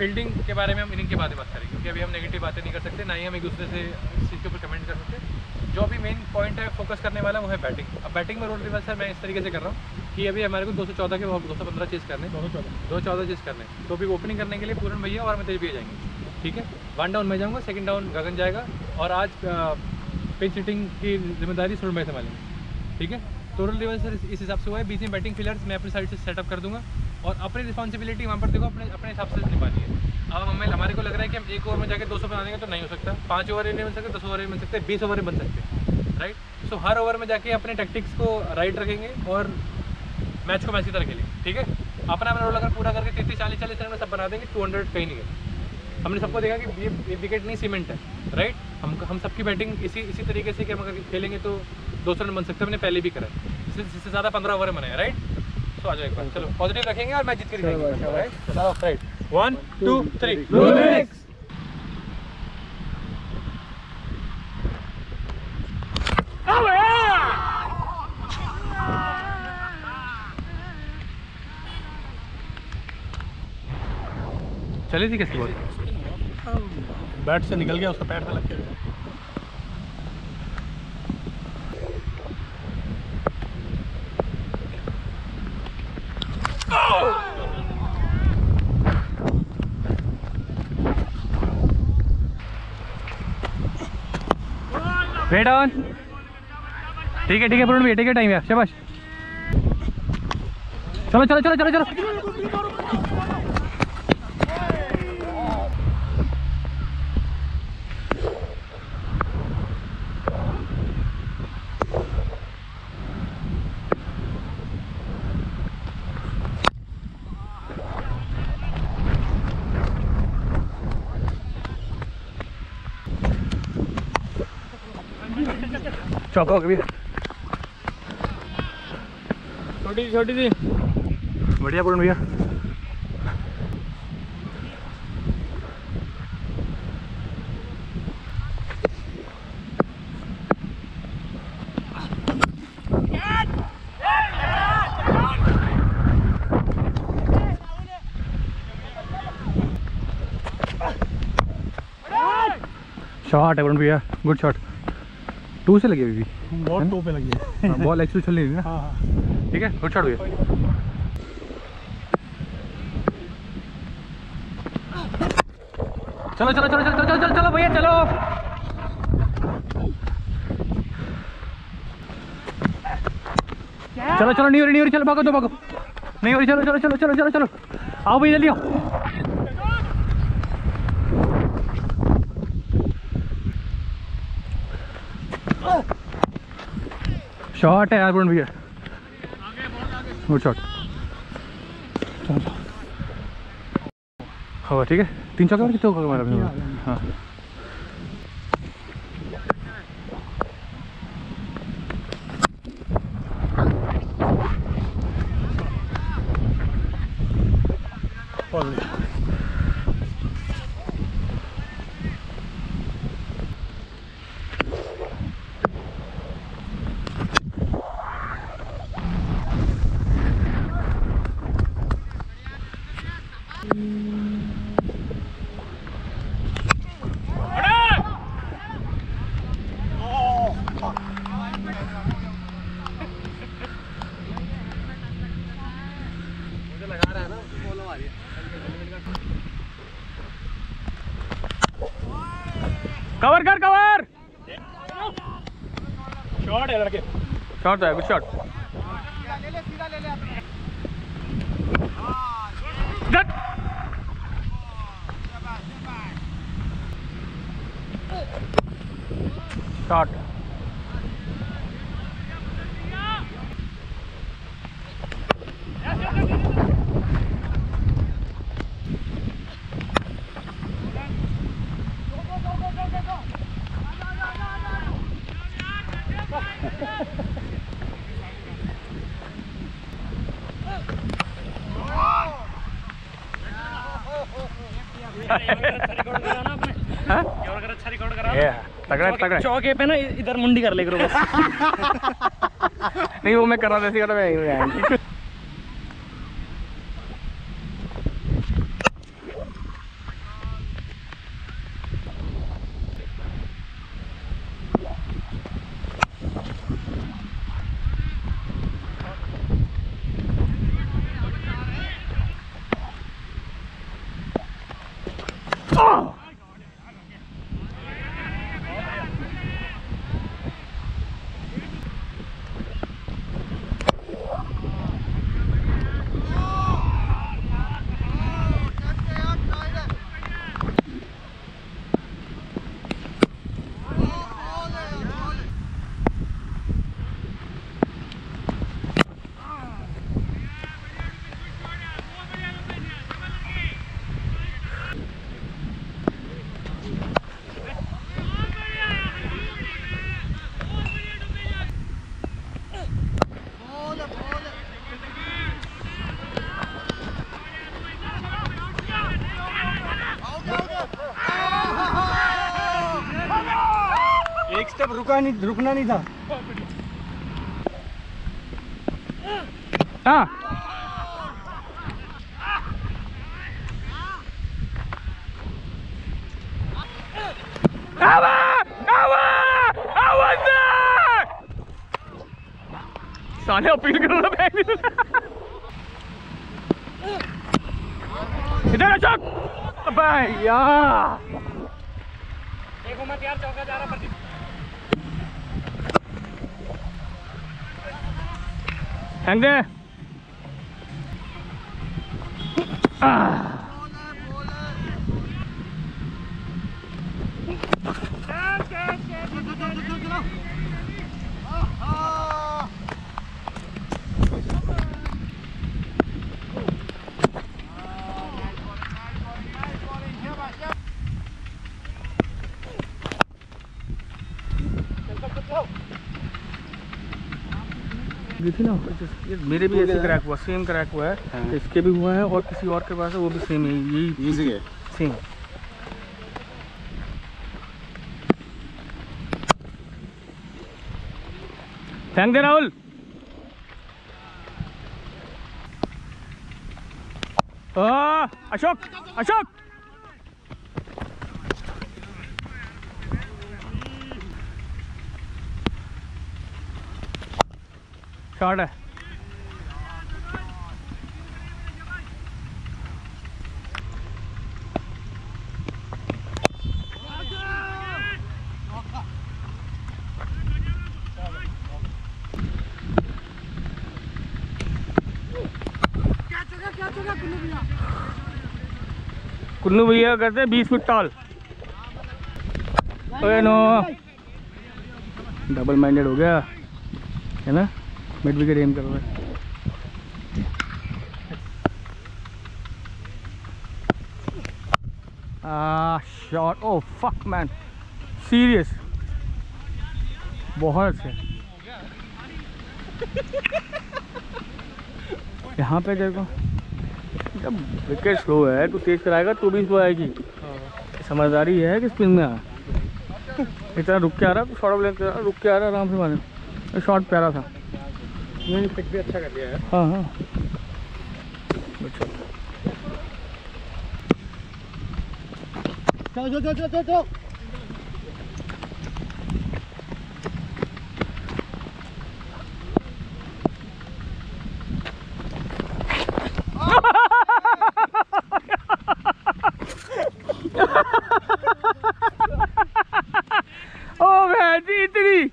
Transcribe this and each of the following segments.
Fielding के बारे में हम इनिंग के बारे में बात करेंगे क्योंकि अभी हम नेगेटिव बातें नहीं कर सकते ना ही हम एक दूसरे से इस चीज़ के ऊपर कमेंट कर सकते। जो अभी मेन पॉइंट है फोकस करने वाला वो है बैटिंग अब बैटिंग में रोल रिवर्सल मैं इस तरीके से कर रहा हूँ कि अभी हमारे को 214 के दो सौ पंद्रह चीज़ करने दो सौ चौदह। दो चौदह चेज करने तो अभी ओपनिंग करने के लिए पूरन भैया और मैं भैया जाएँगे। ठीक है? वन डाउन मैं जाऊँगा सेकंड डाउन गगन जाएगा और आज पिच हिटिंग की ज़िम्मेदारी सुरन भाई संभालेंगे। ठीक है? टोटल रिवर्सल इस हिसाब से हुआ है। बीच में बैटिंग फिलर्स मैं अपनी साइड से सेटअप कर दूँगा। और अपनी रिस्पॉन्सिबिलिटी वहाँ पर देखो, अपने अपने हिसाब से निभानी है। अब हमें, हमारे को लग रहा है कि हम एक ओवर में जाके 200 बना देंगे तो नहीं हो सकता। पाँच ओवर ही नहीं बन सकते, दस ओवर ही बन सकते, बीस ओवर ही बन सकते राइट सो हर ओवर में जाके अपने टैक्टिक्स को राइट रखेंगे और मैच को मैच की तरह खेलेंगे, ठीक है? अपना अपना रोल अगर पूरा करके तीस चालीस चालीस रन में सब बना देंगे टू हंड्रेड कहीं नहीं गए हमने सबको देखा कि ये विकेट नहीं सीमेंट है राइट हम हम सबकी बैटिंग इसी इसी तरीके से कि हम अगर खेलेंगे तो दो सौ रन बन सकते हैं, हमने पहले भी करा है। इससे ज़्यादा पंद्रह ओवर बनाया राइट तो आ जाओ एक बार चलो पॉजिटिव रखेंगे और मैच जीत के दिखाएँगे राइट चलो राइट वन टू थ्री चली थी किसकी बॉल बैट से निकल गया उसका पैर से लग गया। वेट ऑन ठीक है ठीक है पूर्ण भैया, ठीक है टाइम है। शाबाश। चलो चलो चलो चलो चलो। चौका हो गया भैया छोटी छोटी सी बढ़िया पूर्ण भैया। शॉट है पूर्ण भैया गुड शॉट टू से लगी अभी भी बहुत टो पे लगी है। बॉल एक्चुअली चल रही ना? हाँ ठीक है शॉट भैया चलो चलो चलो चलो चलो चलो चलो भैया चलो। चलो चलो नहीं हो रही नहीं हो रही चलो भागो दो भागो। नहीं हो रही चलो चलो चलो चलो चलो चलो। आओ भैया जल्दी आओ। शॉट है यार पूर्ण भैया गुड शॉट हाँ ठीक है? तीन चौके कितने चौके मारे आपने हाँ बहुत बढ़िया कवर कर कवर शॉट है लड़के। शॉट है गुड शॉट शॉट हाँ? अच्छा रिकॉर्ड करा ये तगड़ा तगड़ा। चौके पे ना इधर मुंडी कर ले करो नहीं वो मैं करा रहा था मैं Oh! एक स्टेप रुका नहीं, रुकना नहीं था। हाँ। साले अपील कर रहा देखो मत यार चौका जा रहा हैंग दे. ना। मेरे भी ऐसे क्रैक हुआ सेम क्रैक हुआ है। इसके भी हुआ है और किसी और के पास है वो भी सेम है यही सेम थैंक दे राहुल अशोक अशोक शॉट है कुल्लू भैया कहते हैं बीस feet tall no. Double minded हो गया. है ना? मिड विकेट एम कर रहा है। Shot oh fuck man serious बहुत अच्छे। यहाँ पे देखो। जब विकेट स्लो है तो तेज कराएगा तो भी स्लो आएगी। समझदारी है कि स्पिन में आ। इतना रुक के आ रहा है तो शॉर्ट रुक के आ रहा है आराम से मारे। शॉट प्यारा था। मैंने पिक भी अच्छा कर दिया है। हाँ हाँ। चलो चलो चलो चलो चलो ओ भैंसी इतनी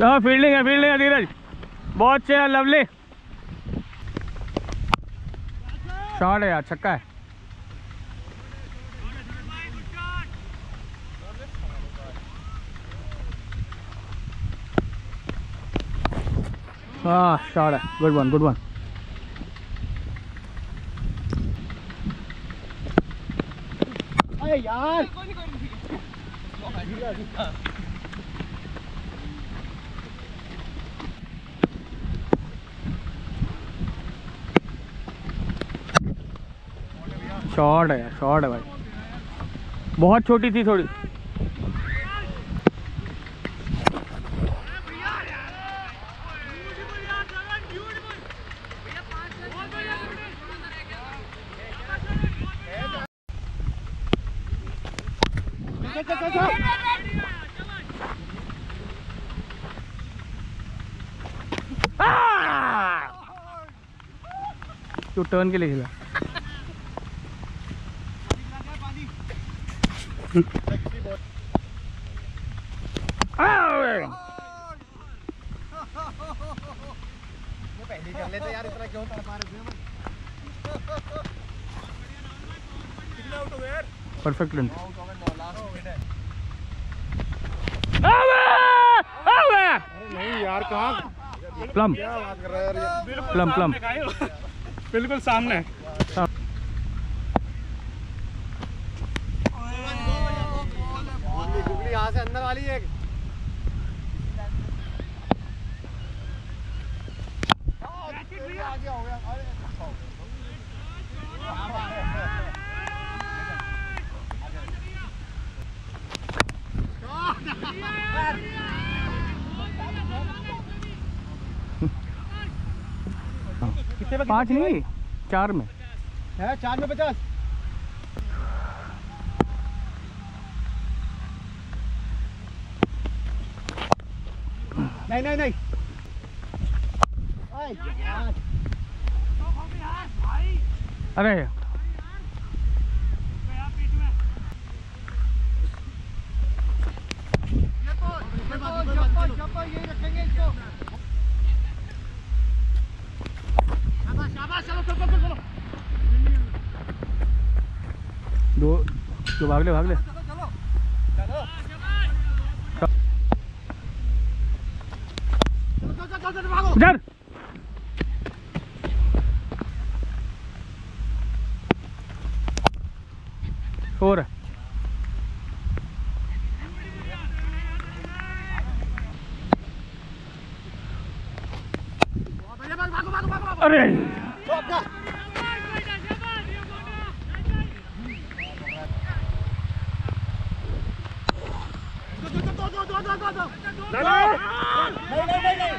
हाँ फील्डिंग है फील्डिंग है, धीरज। बहुत अच्छे है लवली शॉट है यार, छक्का है। हाँ शॉट है। गुड वन गुड वन यार। शॉर्ट है शॉर्ट है भाई। बहुत छोटी थी थोड़ी। टर्न के लिए खिला। पहले कर लेते यार इतना क्यों रहे आउट हो नहीं यार कहाँ प्लम प्लम प्लम बिल्कुल सामने। यहाँ से अंदर वाली एक। आगे हो गया। अरे पाँच नहीं चार में। है चार में पचास नहीं नहीं नहीं आई, यार। अरे चप्पल, चप्पल, यही रखेंगे इसको। शाबाश, शाबाश, चलो, चलो, चलो, चलो। दो दो भाग ले भाग ले चलो, चलो। चलो, चलो, चलो, चलो, भागो। इधर भागो, भागो। अरे नहीं, नहीं, नहीं।